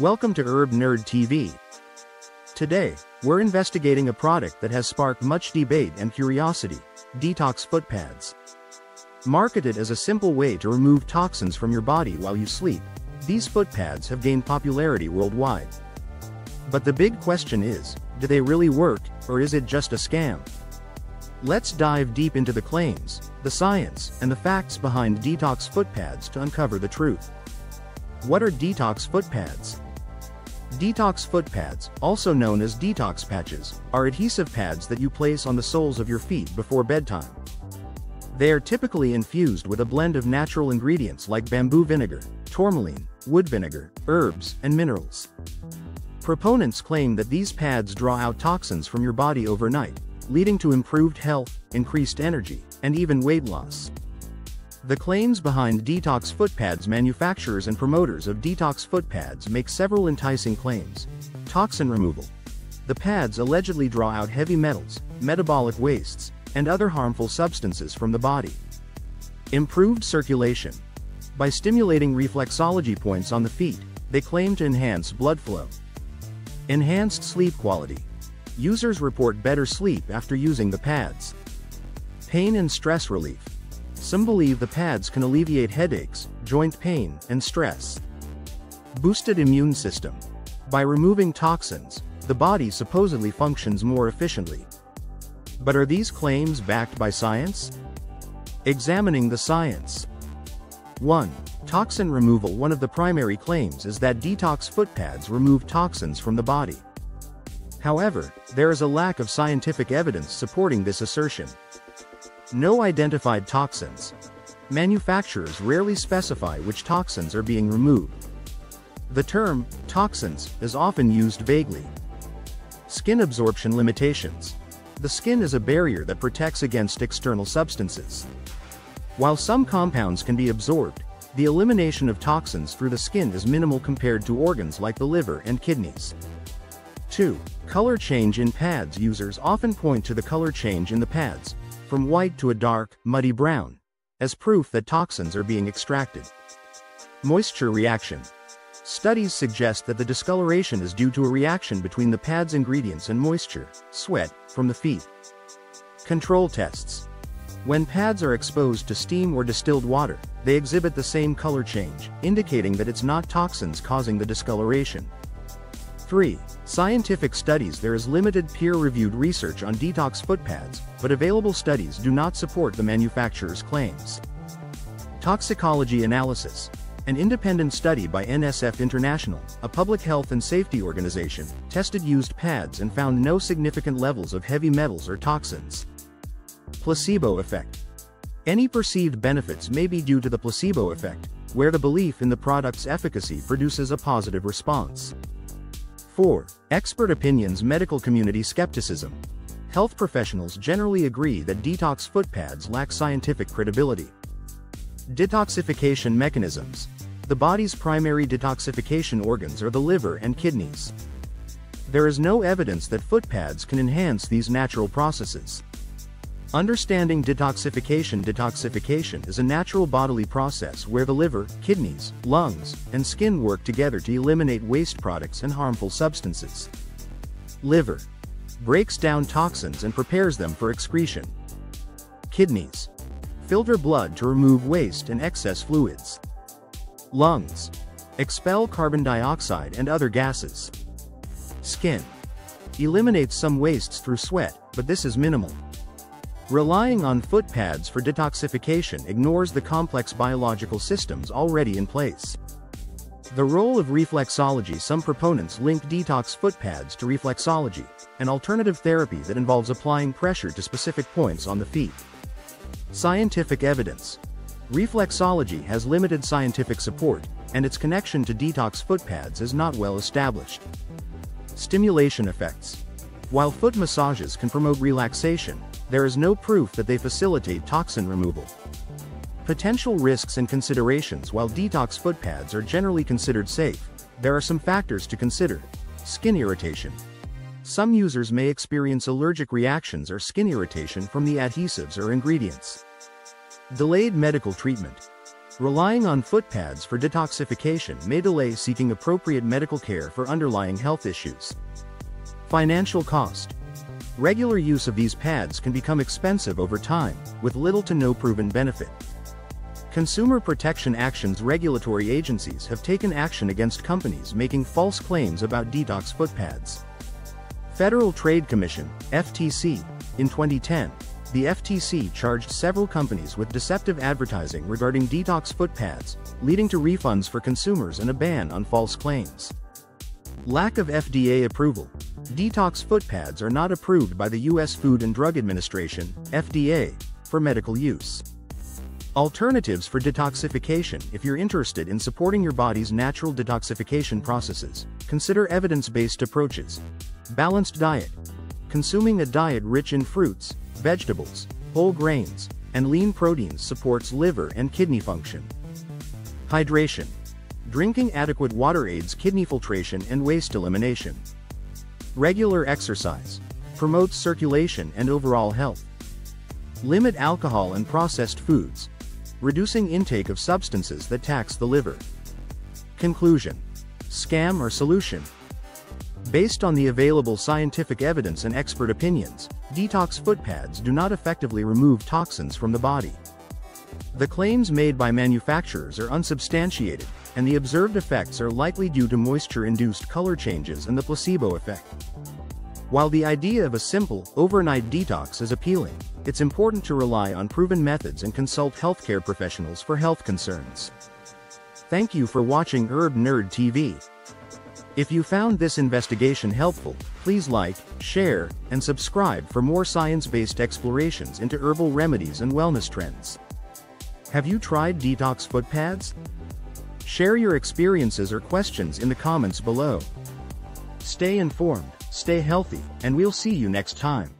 Welcome to Herb Nerd TV. Today, we're investigating a product that has sparked much debate and curiosity, detox foot pads. Marketed as a simple way to remove toxins from your body while you sleep, these foot pads have gained popularity worldwide. But the big question is, do they really work, or is it just a scam? Let's dive deep into the claims, the science, and the facts behind detox foot pads to uncover the truth. What are detox foot pads? Detox foot pads, also known as detox patches, are adhesive pads that you place on the soles of your feet before bedtime. They are typically infused with a blend of natural ingredients like bamboo vinegar, tourmaline, wood vinegar, herbs, and minerals. Proponents claim that these pads draw out toxins from your body overnight, leading to improved health, increased energy, and even weight loss. The claims behind Detox foot pads manufacturers and promoters of Detox foot pads make several enticing claims. Toxin removal. The pads allegedly draw out heavy metals, metabolic wastes, and other harmful substances from the body. Improved circulation. By stimulating reflexology points on the feet, they claim to enhance blood flow. Enhanced sleep quality. Users report better sleep after using the pads. Pain and stress relief. Some believe the pads can alleviate headaches, joint pain, and stress. Boosted immune system. By removing toxins, the body supposedly functions more efficiently. But are these claims backed by science? Examining the science. 1. Toxin removal One of the primary claims is that detox foot pads remove toxins from the body. However, there is a lack of scientific evidence supporting this assertion. No identified toxins. Manufacturers rarely specify which toxins are being removed. The term, toxins, is often used vaguely. Skin absorption limitations. The skin is a barrier that protects against external substances. While some compounds can be absorbed, the elimination of toxins through the skin is minimal compared to organs like the liver and kidneys. 2. Color change in pads Users often point to the color change in the pads, from white to a dark, muddy brown, as proof that toxins are being extracted. Moisture reaction. Studies suggest that the discoloration is due to a reaction between the pad's ingredients and moisture, sweat, from the feet. Control tests. When pads are exposed to steam or distilled water, they exhibit the same color change, indicating that it's not toxins causing the discoloration. 3. Scientific studies There is limited peer-reviewed research on detox foot pads, but available studies do not support the manufacturer's claims. Toxicology Analysis An independent study by NSF International, a public health and safety organization, tested used pads and found no significant levels of heavy metals or toxins. Placebo effect. Any perceived benefits may be due to the placebo effect, where the belief in the product's efficacy produces a positive response. 4. Expert opinions Medical community skepticism. Health professionals generally agree that detox foot pads lack scientific credibility. Detoxification mechanisms. The body's primary detoxification organs are the liver and kidneys. There is no evidence that foot pads can enhance these natural processes. Understanding detoxification Detoxification is a natural bodily process where the liver, kidneys, lungs, and skin work together to eliminate waste products and harmful substances. Liver breaks down toxins and prepares them for excretion. Kidneys filter blood to remove waste and excess fluids. Lungs expel carbon dioxide and other gases. Skin eliminates some wastes through sweat, but this is minimal. Relying on foot pads for detoxification ignores the complex biological systems already in place. The role of reflexology Some proponents link detox foot pads to reflexology, an alternative therapy that involves applying pressure to specific points on the feet. Scientific evidence. Reflexology has limited scientific support, and its connection to detox foot pads is not well established. Stimulation effects. While foot massages can promote relaxation, there is no proof that they facilitate toxin removal. Potential risks and considerations While detox foot pads are generally considered safe, there are some factors to consider. Skin irritation. Some users may experience allergic reactions or skin irritation from the adhesives or ingredients. Delayed medical treatment. Relying on foot pads for detoxification may delay seeking appropriate medical care for underlying health issues. Financial cost. Regular use of these pads can become expensive over time, with little to no proven benefit. Consumer Protection Action's regulatory agencies have taken action against companies making false claims about detox foot pads. Federal Trade Commission, FTC, in 2010, the FTC charged several companies with deceptive advertising regarding detox foot pads, leading to refunds for consumers and a ban on false claims. Lack of FDA approval. Detox foot pads are not approved by the U.S. Food and Drug Administration, FDA, for medical use. Alternatives for detoxification If you're interested in supporting your body's natural detoxification processes, consider evidence-based approaches. Balanced diet. Consuming a diet rich in fruits, vegetables, whole grains, and lean proteins supports liver and kidney function. Hydration. Drinking adequate water aids kidney filtration and waste elimination. Regular exercise. Promotes circulation and overall health. Limit alcohol and processed foods. Reducing intake of substances that tax the liver. Conclusion. Scam or solution? Based on the available scientific evidence and expert opinions, detox foot pads do not effectively remove toxins from the body. The claims made by manufacturers are unsubstantiated, and the observed effects are likely due to moisture-induced color changes and the placebo effect. While the idea of a simple, overnight detox is appealing, it's important to rely on proven methods and consult healthcare professionals for health concerns. Thank you for watching Herb Nerd TV. If you found this investigation helpful, please like, share, and subscribe for more science-based explorations into herbal remedies and wellness trends. Have you tried detox foot pads? Share your experiences or questions in the comments below. Stay informed, stay healthy, and we'll see you next time.